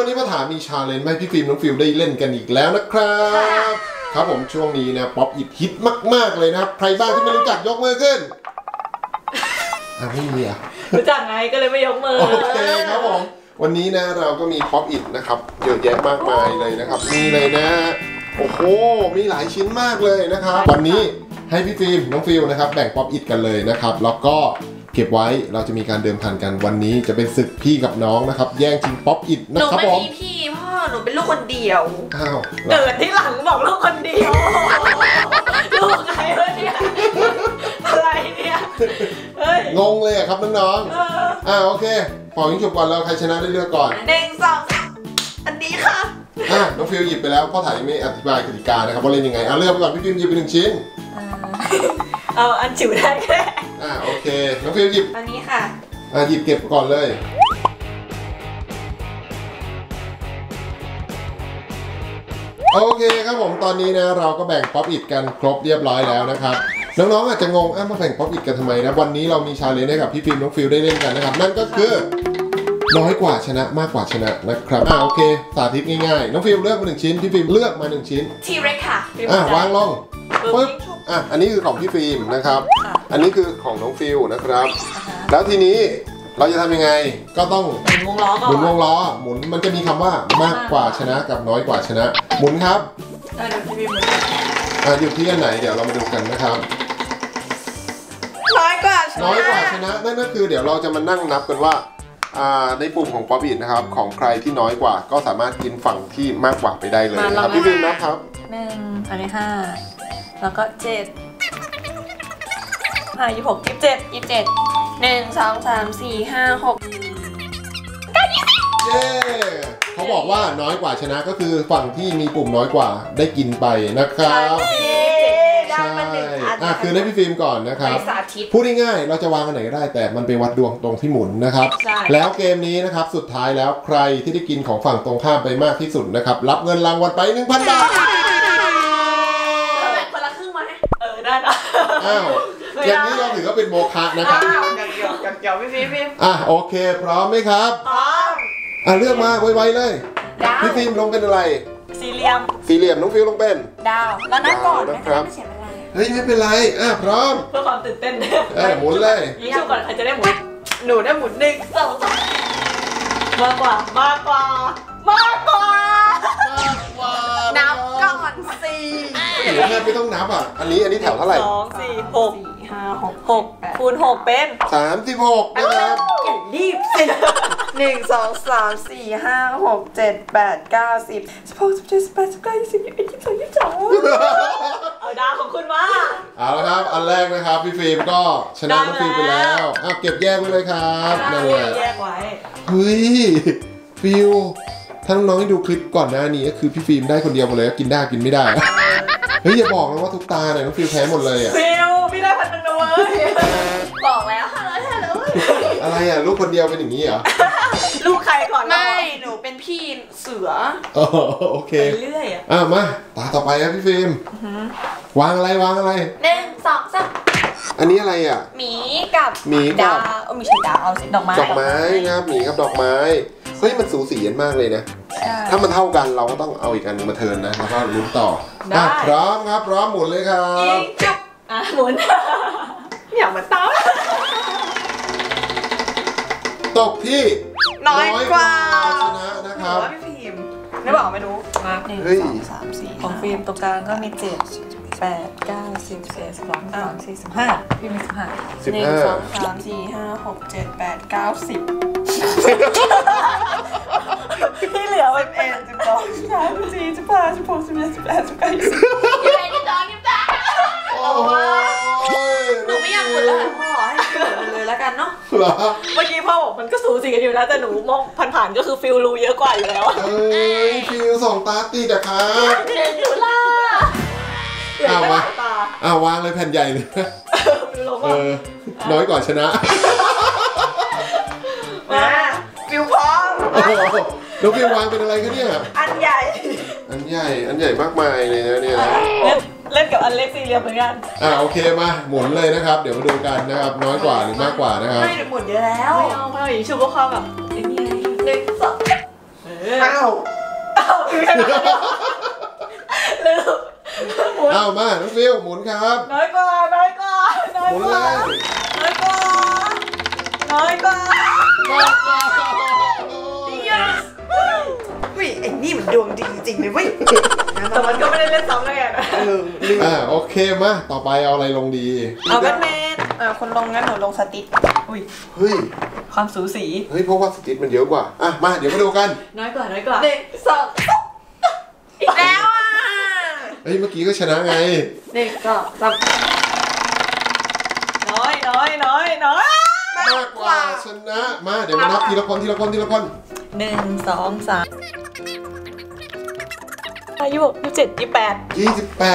วันนี้พ่อถามมี challenge ให้พี่ฟิล์มน้องฟิวส์ได้เล่นกันอีกแล้วนะครับ ครับผมช่วงนี้นะ pop it ฮิตมาก ๆ เลยนะครับ ใครบ้างที่ไม่รู้จักยกมือขึ้นอะไม่มีอะรู้จักไงก็เลยไม่ยกมือ โอเคครับผมวันนี้นะเราก็มี pop it นะครับเยอะแยะมากมายเลยนะครับมีเลยนะ โอ้โหมีหลายชิ้นมากเลยนะครับ วันนี้ให้พี่ฟิล์มน้องฟิวส์นะครับแบ่ง pop it กันเลยนะครับ แล้วก็เก็บไว้เราจะมีการเดิมพันกันวันนี้จะเป็นศึกพี่กับน้องนะครับ แย่งชิง pop it นะครับไม่ผมมีพี่พ่อหนูเป็นลูกคนเดียว อ้าวเกิดที่หลังบอกลูกคนเดียว ลูกใครวะเนี่ยอะไรเนี่ยเฮ้ยงงเลยอะครับน้องเออๆอ่าโอเคปล่อยยิงฉุบก่อนแล้วใครชนะได้เลือกก่อน หนึ่งสองสามอันนี้ค่ะอะน้องฟิลหยิบไปแล้วพ่อถ่ายยังไม่อธิบายกติกานะครับว่าเล่นยังไงอะเลือกไปก่อนพี่ฟิล์มหยิบไปหนึ่งชิ้น เอาอันจิ๋วได้แค่ อ่าโอเค น้องฟิลหยิบ อันนี้ค่ะ อะหยิบเก็บก่อนเลย โอเคครับผมตอนนี้นะเราก็แบ่ง pop it กันครบเรียบร้อยแล้วนะครับ น้องๆอาจจะงงอะมาแบ่ง pop it กันทำไมนะวันนี้เรามี challenge ให้กับพี่ฟิล์มน้องฟิวส์ได้เล่นกันนะครับ นั่นก็คือน้อยกว่าชนะมากกว่าชนะนะครับอ่าโอเค สาธิตง่ายๆ น้องฟิวส์เลือกมาหนึ่งชิ้นพี่ฟิล์มเลือกมาหนึ่งชิ้น T-rex ค่ะอะวางลง ปึ๊ปึ๊บบอะอันนี้คือของพี่ฟิล์มนะครับค่ะอันนี้คือของน้องฟิวส์นะครับ แล้วทีนี้เราจะทำยังไงก็ต้องหมุนวงล้อก่หอมุนนวงล้อหมุนมันจะมีคำว่ามากกว่าชนะกับน้อยกว่าชนะ หมุนครับเออเดี๋ยวพี่บีหมุนอะอยู่ที่อันไหนเดี๋ยวเรามาดูกันนะครับ น้อยกว่าชนะน้อยกว่าชนะนั่นก็คือเดี๋ยวเราจะมานั่งนับกันว่าอ่าในปุ่มของป๊อปอินะครับ ของใครที่น้อยกว่า ก็สามารถกินฝั่งที่มากกว่าไปได้เลยนะครับพี่ฟิล์มนะครับหนึ่งอันนี้ห้า แล้วก็เจ็ดห้ายี่สิบหกยี่สิบเจ็ดยี่สิบเจ็ดหนึ่งสองสามสี่ห้าหกเย้เขาบอกว่าน้อยกว่าชนะก็คือฝั่งที่มีปุ่มน้อยกว่าได้กินไปนะครับเย้ได้มาหนึ่งอันอะคือให้พี่ฟิล์มก่อนนะคไปรับสาธิตพูดง่ายๆเราจะวางอันไหนก็ได้แต่มันไปวัดดวงตรงที่หมุนนะครับใช่แล้วเกมนี้นะครับสุดท้ายแล้วใครที่ได้กินของฝั่งตรงข้ามไปมากที่สุดนะครับรับเงินรางวัลไป 1,000 บาท เราแบ่งคนละครึ่งมาไหม เออได้นะ อ้าวอย่างนี้เราถือว่าเป็นโมฆะนะครับอ้าวกันเกี่ยวกันเกี่ยวพี่ฟิล์มพี่ฟิล์มอะโอเค พร้อมไหมครับพร้อมอะเลือกมาไวๆเลยดาวพี่ฟิล์มลงเป็นอะไร สี่เหลี่ยมสี่เหลี่ยมน้องฟิลลงเป็น ดาวแล้วนับก่อนดาวไม่นะครับไม่เสียเวลาเฮ้ยไม่เป็นไรอะพร้อมเพื่อความตื่นเต้นเออหมุนเลยยิ่งชูก่อนใครจะได้หมุนหนูได้หมุนหนึ่งสองสามมากกว่ามากกว่ามากกว่า นับก่อนสี่ หรือแทบไม่ต้องนับอะ อันนี้อันนี้แถวเท่าไหร่สองสี่หกห้าหกหกคูณหกเป็นสามสิบหกนะครับอย่ารีบสิหนึ่งสองสามสี่ห้าหกเจ็ดแปดเก้าสิบสิบหกสิบเจ็ดสิบแปดสิบเก้ายี่สิบยี่สิบเอ็ดยี่สิบสองยี่สิบสามเอาดาวของคุณมาเอาละครับ อันแรกนะครับพี่ฟิล์มก็ชนะน้องฟิล์มไปแล้วอ้าวเก็บแยกไว้เลยครับนั่นแหละแยกไว้เฮ้ยฟิลถ้าน้องๆที่ดูคลิปก่อนหน้านี้ก็คือพี่ฟิล์มได้คนเดียวหมดเลยกินได้กินไม่ได้ เฮ้ยอย่าบอกนะว่าทุกตาเนี่ยน้องฟิลแพ้หมดเลยอะฟิวพี่ได้พันหนึ่งนะเว้ยบอกแล้วห้าร้อยห้าร้อยอะไรอะลูกคนเดียวเป็นอย่างนี้เหรอลูกใครก่อนไม่หนูเป็นพี่เสืออ๋อโอเคไปเรื่อยอะอะมาตาต่อไปครับพี่ฟิล์มวางอะไรวางอะไรหนึ่งสองสามอันนี้อะไรอะหมีกับหมีกับดาวเออไม่ใช่ดาวเอาสิดอกไม้ดอกไม้นะครับหมีกับดอกไม้เฮ้ยมันสูสีกันมากเลยนะใช่ ถ้ามันเท่ากันเราก็ต้องเอาอีกอันหนึงมาเทิร์นนะแล้วก็ลุ้นต่ออะพร้อมครับพร้อมหมุนเลยครัยิบ งจุ๊บอะหมุน อย่ามาตั้ม ตกที่น้อยกว่า ชนะนะหคนูรับว่าพี่พิมพ์ไม่บอกไม่รู้มาหนึ่งเฮ้ย สองสามสี่ของฟิล์มตรงกลางก็มีเจ็ดแปดเก้าสิบสิบเอ็ดสิบสองสิบสามสี่สิบห้าพี่มีสิบห้าสิบหนึ่งห้าสองสามสี่ห้าหกเจ็ดแปดเก้าสิบ ที่เหลือมันเอ็ดสิบสองสิบสามสิบสี่สิบห้าสิบหกสิบเจ็ดสิบแปดสิบเก้ายี่สิบยี่สิบเอ็ดยี่สิบสองยี่สิบสามโอ้ยหนูไม่อยากหมดแล้วพ่อให้หมดเลยแล้วกันเนาะเหรอเมื่อกี้พ่อบอกมันก็สูสีกันอยู่นะแต่หนูมองผ่านๆก็คือฟิลรู้เยอะกว่าอยู่แล้วเอ้ยฟิวสองตาติดอะครับเก่งอยู่ล่ะเอเอาแค่มาอ้าววางเลยแผ่นใหญ่เลยฟิลลงเอว่อน้อยกว่าชนะมา โอ้โหน้องฟิววางเป็นอะไรกันเนี่ย อันใหญ่ อันใหญ่ อันใหญ่มากมายเลยนะเนี่ยนะเล่นเล่นกับอันเล็กสี่เหลี่ยมเหมือนกัน อ่าโอเคมาหมุนเลยนะครับ เดี๋ยวมาดูกันนะครับ น้อยกว่าหรือมากกว่านะครับ ไม่หมดเยอะแล้วไม่เอาไม่เอาอย่างนี้ชูก็เข้าแบบไอ้นี่ไงหนึ่งสองเอ้าวเอ้าวชนะลืมหมุนเอามาน้องฟิวหมุนครับ น้อยกว่า น้อยกว่า น้อยหมุนกเลว่ายน้อยกว่า น้อยกว่า วิไอ้นี่มันดวงดีจริงๆเลยเว้ยแต่มันก็ไม่ได้เล่นซ้ำเลยอะเออลืมอ่าโอเคมาต่อไปเอาอะไรลงดีเอาแบทแมนอ่าคนลงงั้นหนูลงสติ๊กอุ้ยเฮ้ยความสูสีเฮ้ยเพราะว่าสติ๊กมันเยอะกว่าอะมาเดี๋ยวมาดูกันน้อยกว่าน้อยกว่าหนึ่งสองอีกแล้วอะเฮ้ยเมื่อกี้ก็ชนะไงหนึ่งสองสามน้อยน้อยน้อยน้อยมากกว่าชนะมาเดี๋ยวมานับทีละคนทีละคนทีละคน หนึ่งสองสามอายุยี่สิบเจ็ดยี่สิบแปด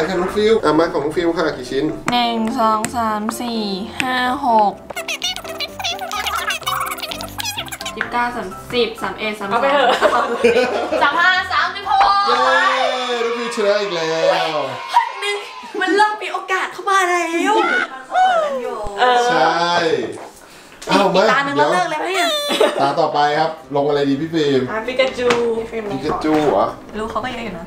28ค่ะน้องฟิวอะมาของน้องฟิวค่ะกี่ชิ้นหนึ่งสองสามสี่ห้าหกสิบเก้าสามสิบสามเอ็ดสามสเอาองไปเถอะสามห้าสามสิบหกเย้น้องฟิวชนะอีกแล้วหนึ่งมันเริ่มมีโอกาสเข้ามาแล้วเออใช่เอามาตาหนึ่งเดี๋เรายวเลิกเลยไหมเนี่ยตาต่อไปครับ ลงอะไรดีพี่ฟิล์มอะปิกาจูพิกาจูเหรอรู้เขาก็เยอะอยู่นะ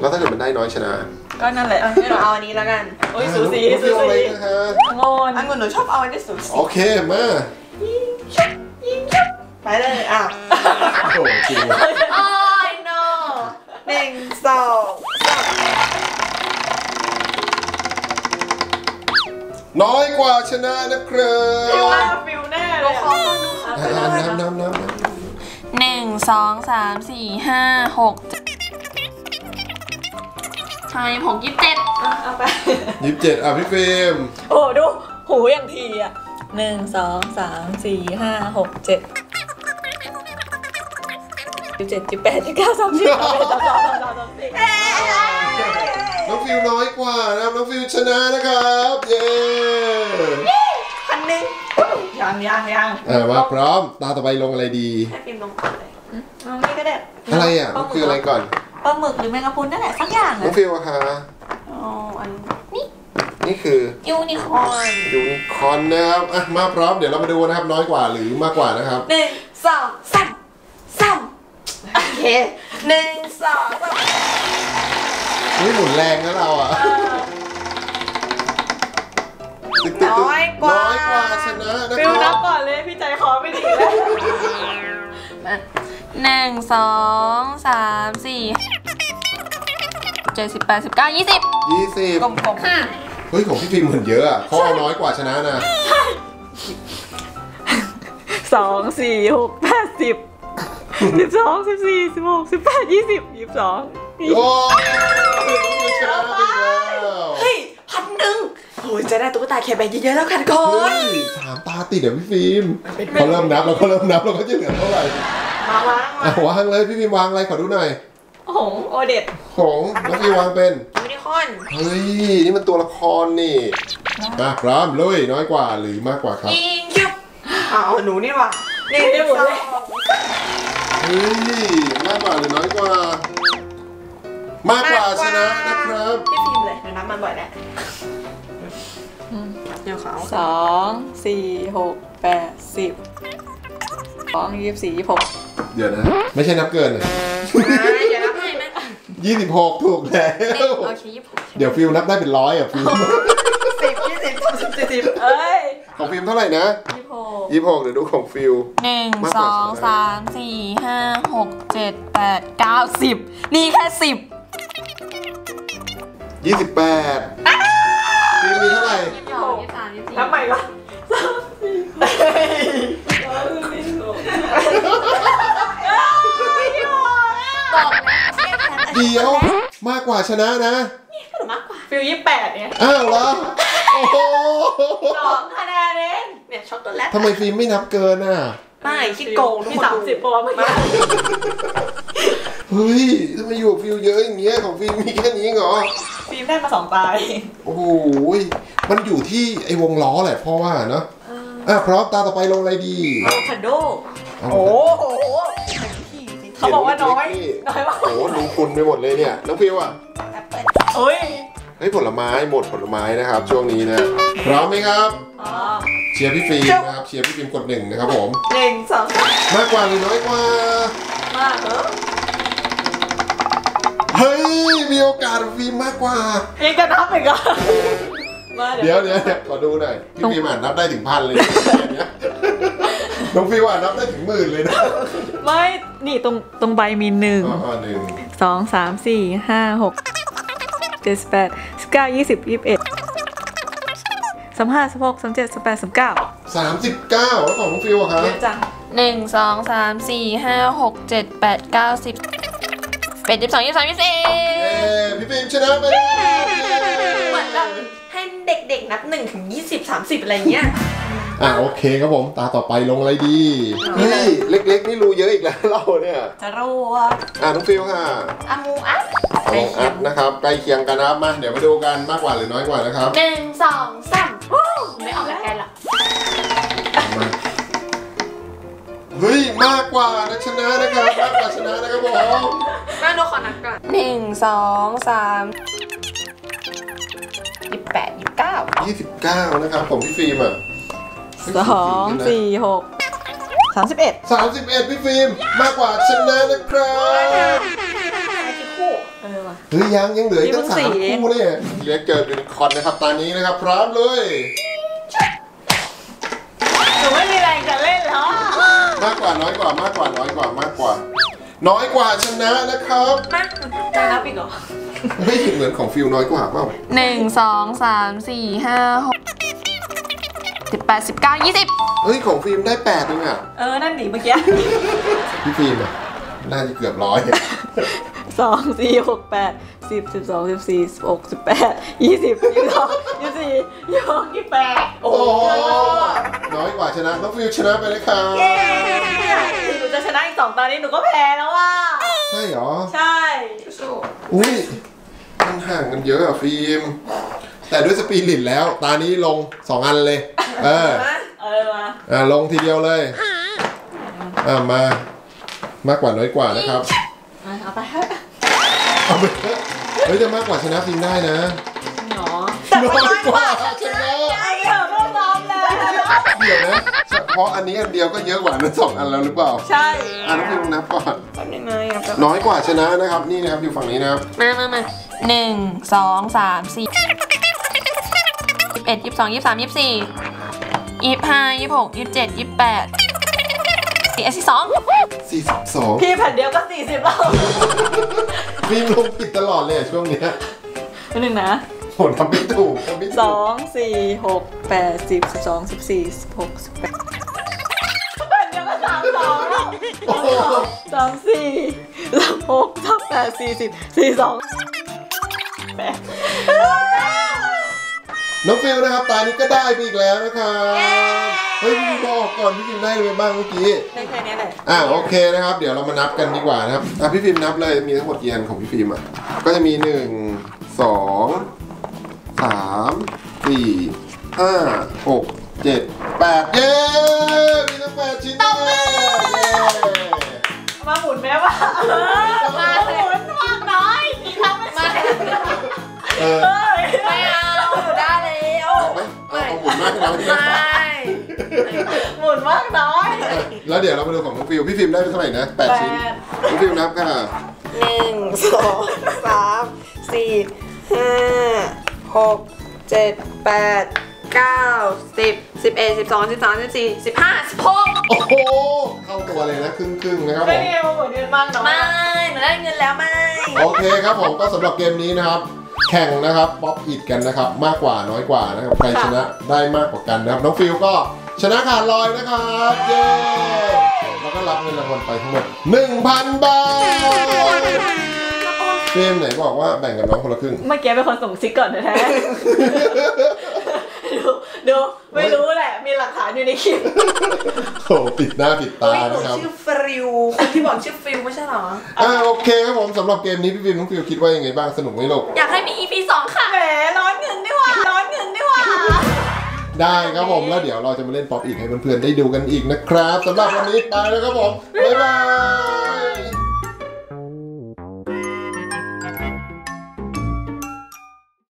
แล้วถ้าเกิดมันได้น้อยชนะก็นั่นแหละงั้นหนูเอาอันนี้แล้วกันโอ้ยสูสีน้องสูฟิวเอาอะไรสีนะคะงนอันหนูชอบเอาอันนี้สูสีโอเคมาไปเลยอะโอ้จริง โอ้ย น้อยกว่าชนะนะครับพี่ว่าฟิวแน่เลยขออะต้อนดูค่ะอะน้ำน้ำน้ำน้ำน้หนึ่งสองสามสี่ห้าหกเจ็ดใช่ผมยี่สิบเจ็ดอะเอาไปำยี่สิบเจ็ดอะพี่ฟิล์มโอ้ดูหูอย่างทีอะหนึ่งสองสามสี่ห้าหกเจ็ดสิบเจ็ดสิบแปดสิบเก้าสามสิบสามเอ็ดสามสองสามสามสามสี่ น้องฟิวน้อยกว่านะครับน้องฟิวชนะนะครับเย้พันหนึ่งยังยังยังอะมาพร้อมตาต่อไปลงอะไรดีให้พิมพ์ลงก่อนเลยเอานี่ก็ได้อะไรอะมันคืออะไรก่อนปลาหมึกหรือแมงกะพรุนนั่นแหละสักอย่างน้ออะงฟิวอะคะอ๋ออันนี้นี่คือยูนิคอร์นยูนิคอร์นนะครับอะมาพร้อมเดี๋ยวเรามาดูนะครับน้อยกว่าหรือมากกว่านะครับหนึ่งสองสามสามโอเคหนึ่งสองสาม เฮ้ยหมุนแรงนะเราอะตึกตึกตึกน้อยกว่าน้อยกว่าชนะนะฟิควนัรับบก่อนเลยพี่ใจคอไม่ดีแล้วหนึ่งสองสามสี่เจ็ดสิบแปดสิบเก้ายี่สิบยี่สิบกลมๆค่ะเฮ้ยของพี่ฟิล์มเหมือนเยอะอะเขาเอาน้อยกว่าชนะนะสองสี่หกแปดสิบสิบสองสิบสี่สิบหกสิบแปดยี่สิบยี่สิบสองโอ้ย ชนะไปแล้วเฮ้ยพันหนึ่งโอ้ยจะได้ตุ๊กตาแคร์แบร์เยอะๆแล้วค่ะทุกคเฮ้น ยสามตาติดเดี๋ยวพี่ฟิล์มเขาเริ่มนับแล้วเขาเริ่มนับแล้วก็จะเหลือเท่าไหร่มาวางอะวางเลยพี่ฟิล์มวางอะไรขอดูหน่อย โอ้โหโอเด็ดของน้องฟิล์มวางเป็น ยูนิคอร์นเฮ้ย นี่มันตัวละครนี่มาพร้อมลุยน้อยกว่าหรือมากกว่าครับยิงยุบอ้าวหนูนี่ว่ะหนึ่งสองเฮ้ยมากกว่าหรือน้อยกว่า มากกว่าชนะนะครับพี่ฟิล์มเลยหนูนับมันบ่อยแล้วเดี๋ยวเขาสองสี่หกแปดสิบสองยี่สิบสี่ยี่สิบหกเดี๋ยวนะ ไม่ใช่นับเกินเดี๋ยวนับให้ไหมยี่สิบหกถูกแล้วโอเคยี่สิบหกเดี๋ยวฟิลนับได้เป็นร้อยอะฟิลสิบยี่สิบสิบสิบสิบเอ้ยของฟิล์มเท่าไหร่นะยี่สิบหกยี่สิบหกเดี๋ยวดูของฟิลหนึ่งมากสกว่าองสิบสามสี่ห้าหกเจ็ดแปดเก้าสิบนี่แค่สิบ ยี่สิบแปดฟิล์มมีเท่าไหร่ยี่สิบสองยี่สิบสามยี่สิบสี่นับใหม่ก่อนสามสี่เดี๋ยวมากกว่าชนะนะ มากกว่าฟิลยี่สิบแปดเนี่ยอ้าวเหรอโอ้โหสองคะแนนเองเนี่ยช็อกโกแลตทำไมฟิล์มไม่นับเกินอะ ไม่คิดโกงทุกที่คนสามสิบปะวะเมื่อกี้เฮ้ยทำไมอยู่กับฟิลเยอะอย่างเงี้ยของฟิลมีแค่นี้เหรอฟิล์มได้มาสองตาเองโอ้โหยมันอยู่ที่ไอ้วงล้อแหละพ่อว่าเนาะอะพร้อมตาต่อไปลงอะไรดีอะโวคาโดเอาโอ้โหเขาบอกว่าน้อยน้อยมากโอ้โหดูคุณไปหมดเลยเนี่ยน้องฟิวอะแอปเปิ้ลโอ้ยเฮ้ยผลไม้หมดผลไม้นะครับ ช่วงนี้นะพร้อมไหมครับอ๋อ เชียร์พี่ฟิล์มนะครับเชียร์พี่ฟิล์มกดหนึ่งนะครับผม หนึ่งสองสามมากกว่าหรือน้อยกว่า มากเหรอเฮ้ยมีโอกาสฟิล์มมากกว่ายังจะนับอีกเหรอมาเดี๋เดี๋ยยววเดี๋ยวเดี๋ยวขอดูหน่อยพี่ฟิล์มอ่านนับได้ถึงพันเลยเนี่ยน้องฟิล์มอ่านนับได้ถึงหมื่นเลยนะไม่นี่ตรงตรงใบมีหนึ่งอ๋อหนึ่งสองสามสี่ห้าหกเจ็ดสิบแปดสิบเก้ายี่สิบยี่สิบเอ็ด สามห้าสิบหกสามเจ็ดสิบแปดสิบเก้าสามสิบเก้าแล้วของน้องฟิล์มอะครับเยอะจังหนึ่งสองสามสี่ห้าหกเจ็ดแปดเก้าสิบเป็นยี่สิบสองยี่สิบสามยี่สิบสี่เย้พี่ฟิล์มชนะไปแล้วเหมือนแบบให้เด็กๆนับหนึ่งถึงยี่สิบสามสิบอะไรเงี้ย อะโอเคครับผม ตาต่อไปลงอะไรดีเฮ้ยเล็กๆนี่รู้เยอะอีกแล้วเราเนี่ย จะรัวอะน้องฟิล์มค่ะอามูอัสลองอัดนะครับใกล้เคียงกันนะครับมาเดี๋ยวมาดูกันมากกว่าหรือน้อยกว่านะครับหนึ่งสองสามวู้ ไม่ออกจากกันหรอกมาเฮ้ยมากกว่านะชนะนะครับมากกว่าชนะนะครับผมแม่ดูขอนับก่อนหนึ่งสองสามยี่สิบแปดยี่สิบเก้า29นะครับผมพี่ฟิล์มอะสองสี่หกสามสิบเอ็ด31พี่ฟิล์มมากกว่าชนะนะครับกี่คู่เออว่ะเฮ้ยยังยังเหลืออีกตั้งนี่สาเพิ่มงสี่คู่เนี่ยเล็กเกิดยูนิคอร์นนะครับตอนนี้นะครับพร้อมเลย หนูไม่มีแรงจะเล่นแล้ว มากกว่าน้อยกว่ามากกว่าน้อยกว่ามากกว่า น้อยกว่าชนะนะครับ มาจะนับอีกเหรอเฮ้ยเหมือนของฟิลน้อยกว่าเปล่าหนึ่งสองสามสี่ห้าหกสิบแปดสิบเก้ายี่สิบเฮ้ยของฟิล์มได้แปดเองอะเออ นั่นหนีเมื่อกี้ พี่ฟิล์มอะน่าจะเกือบร้อย สองสี่หกแปดสิบสิบสองสิบสี่สิบหกสิบแปดยี่สิบยี่สิบสองยี่สิบสี่ยี่สิบหกยี่สิบแปดโอ้โหน้อยกว่าชนะน้องฟิลชนะไปเลยครับหนูจะชนะอีกสองตอนนี้หนูก็แพ้แล้วว่ะใช่เหรอ ใช่อุ้ยมันห่างกันเยอะอะฟิล์มแต่ด้วยสปีริตแล้ว ตานี้ลงสองอันเลย เออ เออมาอ่าลงทีเดียวเลย อ่ามา มากกว่าน้อยกว่านะครับ มาเอาไป เอาไปเถอะเฮ้ยจะมากกว่าชนะฟิล์มได้นะหนอน้อยกว่าชนะไอ้เหี้ยไม่ซ้อมเลยเดี๋ยวนะเฉพาะอันนี้อันเดียวก็เยอะกว่านั้นสองอันแล้วหรือเปล่า ใช่อ่าน้องฟิล์มนับก่อนแป๊บนึงนะอย่าแป๊บน้อยกว่าชนะนะครับนี่นะครับอยู่ฝั่งนี้นะครับมามามาหนึ่งสองสามสี่ยี่สิบเอ็ดยี่สิบสองยี่สิบสามยี่สิบสี่ยี่สิบห้ายี่สิบหกยี่สิบเจ็ดยี่สิบแปด สี่สิบสอง42พี่แผ่นเดียวก็สี่สิบแล้วฟิล์มลงผิดตลอดเลยอะช่วงเนี้ยนิดนึงนะโหทำไม่ถูกทำไม่สถูอกงสี่หกแปดสิบสิบสองสิบสี่สิบหกสิบแปดแผ่นเดียวก็สามสองแล้วโอ้โหสามสี่สามหกสามแปดสี่สิบสี่สองแปดน้องฟิลนะครับตานี้ก็ได้ไปอีกแล้วนะครับเฮ้ยพี่ฟิล์มบอกก่อนพี่ฟิล์มได้เลยบ้างเมื่อกี้ ได้แค่นี้แหละอ่าโอเคนะครับ เดี๋ยวเรามานับกันดีกว่านะครับอะพี่ฟิล์มนับเลยมีทั้งหมดกี่อันของพี่ฟิล์มอะก็จะมีหนึ่งสองสามสี่ห้าหกเจ็ดแปดเย้มีทั้งแปดชิ้นเลยเย้มาหมุนแม่ว่าเออมาหมุนมากน้อยทีทำไม่ใช่เออเฮ้ยไม่เอาหนูได้แล้วเอาไหมเอาเอาหมุนมากนะไม่ หมุนมากน้อยแล้วเดี๋ยวเรามาดูของน้องฟิลพี่ฟิล์มได้ไปเท่าไหร่นะแปดชิ้นน้องฟิวส์นับค่ะหนึ่งสองสามสี่ห้าหกเจ็ดแปดเก้าสิบสิบเอ็ดสิบสองสิบสามสิบสี่สิบห้าสิบหกโอ้โหเข้าตัวเลยนะครึ่งครึ่งๆนะครับผไม่ม ได้มาหมุนเงินมากน้อยไม่หนูได้เงินแล้วไม่โอเคครับผมก็สำหรับเกมนี้นะครับ แข่งนะครับ pop it กันนะครับ มากกว่าน้อยกว่านะครับใครชนะได้มากกว่ากันนะครับน้องฟิวส์ก็ ชนะขาดลอยนะครับเย้แล้วก็รับเงินรางวัลไปทั้งหมด1,000 บาทฟิล์มไหนบอกว่าแบ่งกับน้องคนละครึ่ง เมื่อกี้เป็นคนส่งซิกก่อนแท้ๆดูดูไม่รู้แหละ มีหลักฐานอยู่ในคลิปโอ้ปิดหน้าปิดตาเฮ้ยหนูนะครับชื่อฟิวคนที่บอกชื่อฟิวไม่ใช่เหรออ่าโอเคครับผมสำหรับเกมนี้พี่ฟิล์มน้องฟิวส์คิดว่ายังไงบ้างสนุกไหมลูกอยากให้มี EP ได้ครับผมแล้วเดี๋ยวเราจะมาเล่นป๊อปอิดให้เพื่อนๆได้ดูกันอีกนะครับสำหรับวันนี้ไปแล้วครับผมบ๊ายบาย